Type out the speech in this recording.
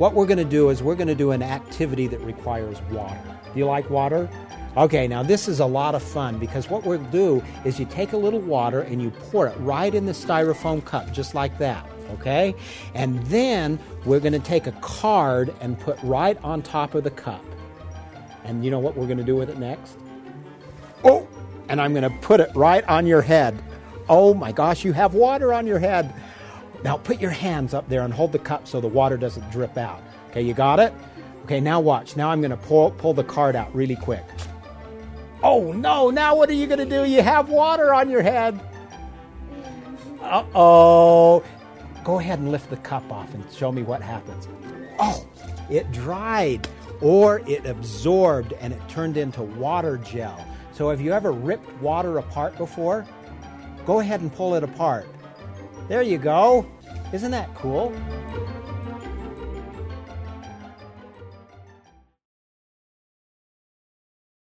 what we're going to do is we're going to do an activity that requires water. Do you like water? Okay, now this is a lot of fun because what we'll do is you take a little water and you pour it right in the styrofoam cup, just like that, okay? And then we're going to take a card and put right on top of the cup. And you know what we're going to do with it next? Oh, and I'm going to put it right on your head. Oh my gosh, you have water on your head. Now put your hands up there and hold the cup so the water doesn't drip out. Okay, you got it? Okay, now watch. Now I'm going to pull, pull the card out really quick. Oh no, now what are you going to do? You have water on your head. Uh oh. Go ahead and lift the cup off and show me what happens. Oh, it dried or it absorbed and it turned into water gel. So, have you ever ripped water apart before? Go ahead and pull it apart. There you go. Isn't that cool?